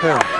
There.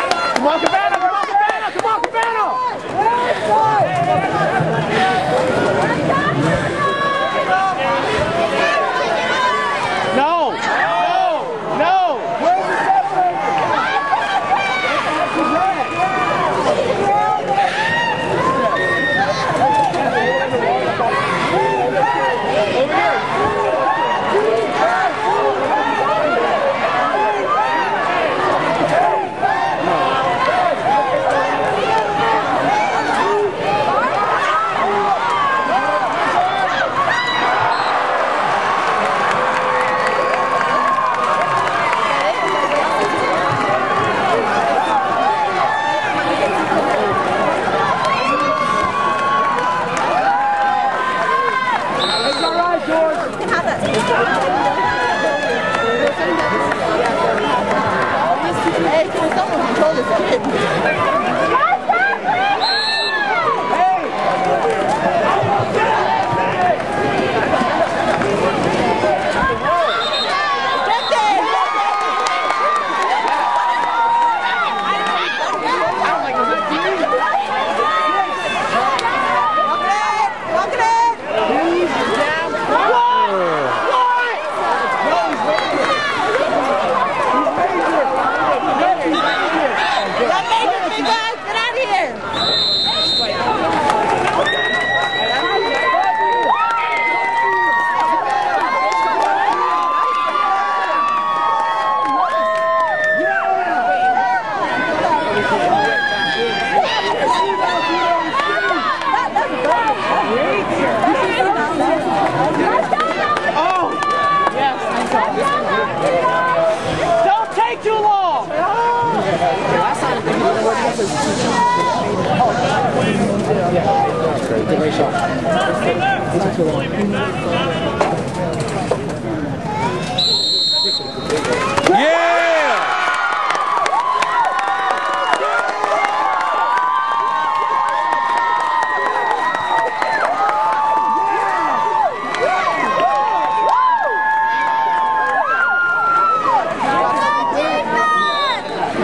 Yeah, great. Good shot. It took too long.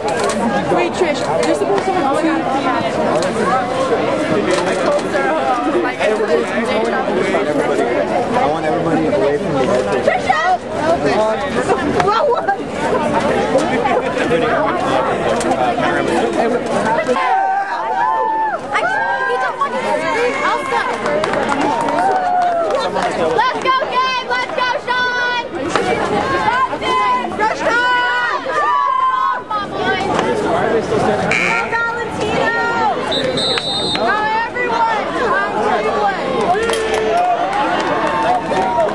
Wait, Trish, you're supposed to have two I want everybody away from the airport. Trisha! Well, what? I can't. He just wanted to sleep outside. Valentino! Go,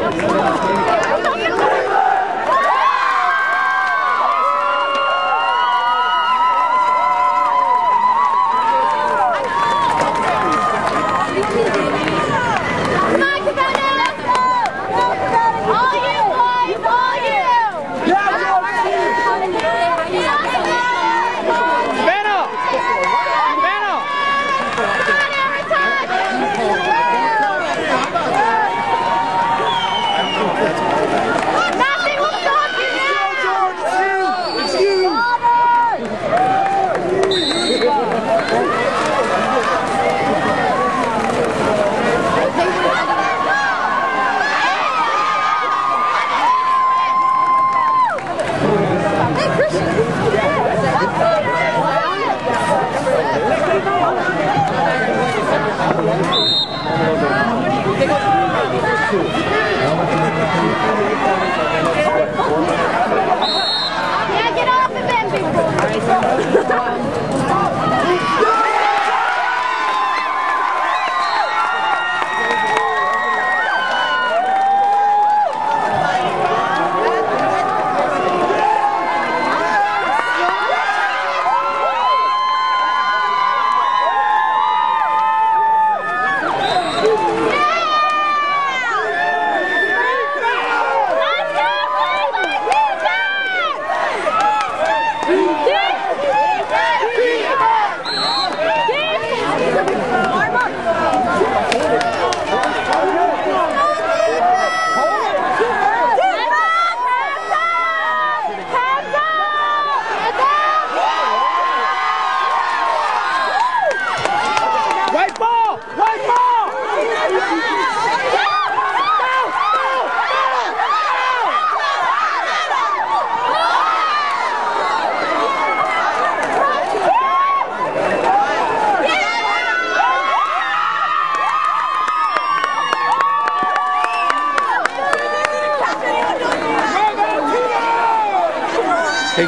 everyone!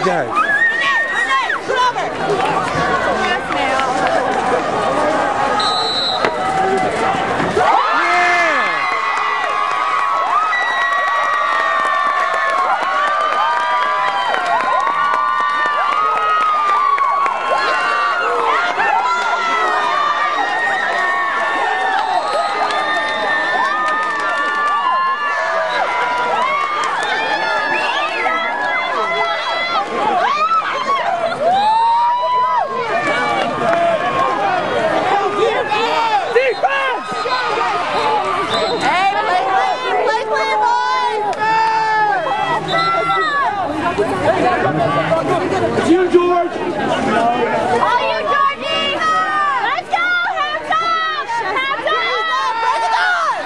第二 It's you, George! All you, Georgie! Let's go! Hands up! Hands up! Break it on!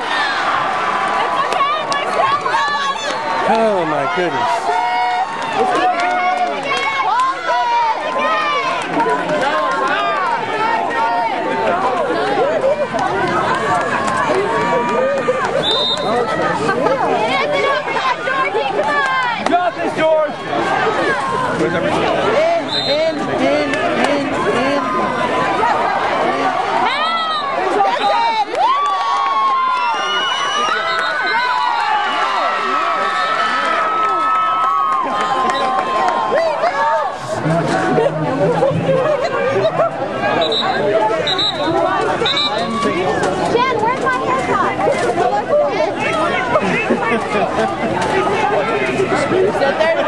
It's okay, we're still on! oh my goodness. Keep your head in the game! Hold it! The game! Anthony, come on, Georgie, come on! Got this, George! In, in, in, in, in. Jen, where's my haircut? Reset there. Reset